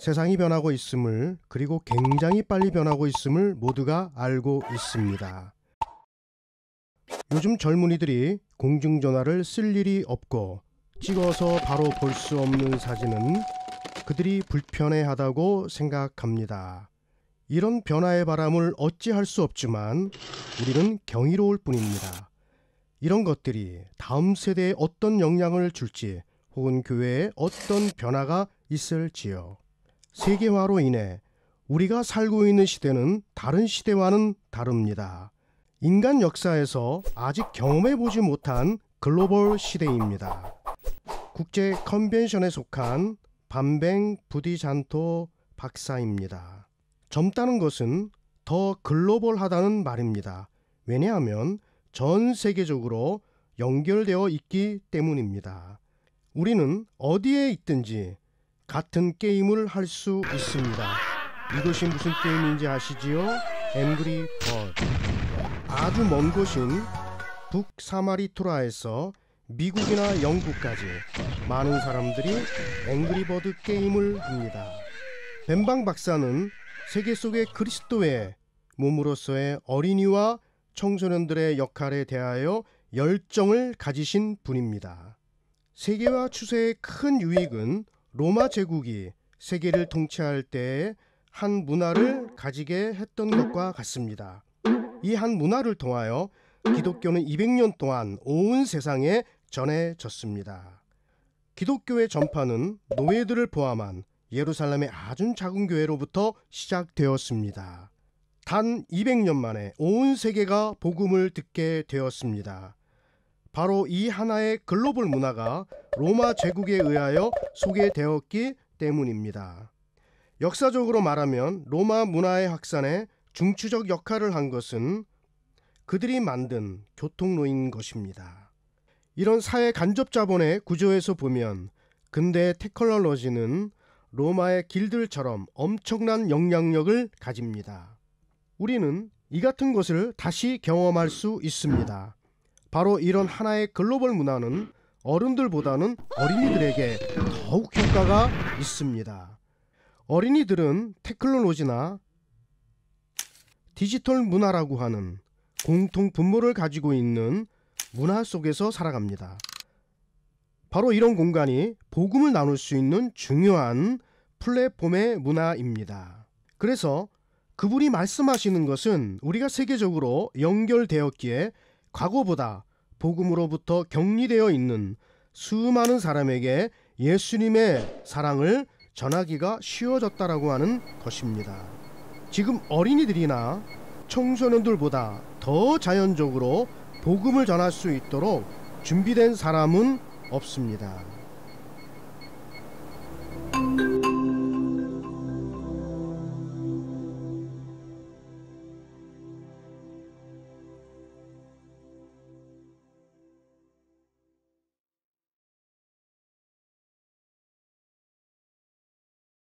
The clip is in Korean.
세상이 변하고 있음을 그리고 굉장히 빨리 변하고 있음을 모두가 알고 있습니다. 요즘 젊은이들이 공중전화를 쓸 일이 없고 찍어서 바로 볼 수 없는 사진은 그들이 불편해하다고 생각합니다. 이런 변화의 바람을 어찌할 수 없지만 우리는 경이로울 뿐입니다. 이런 것들이 다음 세대에 어떤 영향을 줄지 혹은 교회에 어떤 변화가 있을지요. 세계화로 인해 우리가 살고 있는 시대는 다른 시대와는 다릅니다. 인간 역사에서 아직 경험해 보지 못한 글로벌 시대입니다. 국제 컨벤션에 속한 반뱅 부디잔토 박사입니다. 젊다는 것은 더 글로벌하다는 말입니다. 왜냐하면 전 세계적으로 연결되어 있기 때문입니다. 우리는 어디에 있든지 같은 게임을 할 수 있습니다. 이것이 무슨 게임인지 아시지요? 앵그리 버드. 아주 먼 곳인 북사마리토라에서 미국이나 영국까지 많은 사람들이 앵그리버드 게임을 합니다. 벤방 박사는 세계 속의 그리스도의 몸으로서의 어린이와 청소년들의 역할에 대하여 열정을 가지신 분입니다. 세계화 추세의 큰 유익은 로마 제국이 세계를 통치할 때에 한 문화를 가지게 했던 것과 같습니다. 이 한 문화를 통하여 기독교는 200년 동안 온 세상에 전해졌습니다. 기독교의 전파는 노예들을 포함한 예루살렘의 아주 작은 교회로부터 시작되었습니다. 단 200년 만에 온 세계가 복음을 듣게 되었습니다. 바로 이 하나의 글로벌 문화가 로마 제국에 의하여 소개되었기 때문입니다. 역사적으로 말하면 로마 문화의 확산에 중추적 역할을 한 것은 그들이 만든 교통로인 것입니다. 이런 사회 간접 자본의 구조에서 보면 근대 테크놀로지는 로마의 길들처럼 엄청난 영향력을 가집니다. 우리는 이 같은 것을 다시 경험할 수 있습니다. 바로 이런 하나의 글로벌 문화는 어른들보다는 어린이들에게 더욱 효과가 있습니다. 어린이들은 테크놀로지나 디지털 문화라고 하는 공통 분모를 가지고 있는 문화 속에서 살아갑니다. 바로 이런 공간이 복음을 나눌 수 있는 중요한 플랫폼의 문화입니다. 그래서 그분이 말씀하시는 것은 우리가 세계적으로 연결되었기에 과거보다 복음으로부터 격리되어 있는 수많은 사람에게 예수님의 사랑을 전하기가 쉬워졌다라고 하는 것입니다. 지금 어린이들이나 청소년들보다 더 자연적으로 복음을 전할 수 있도록 준비된 사람은 없습니다.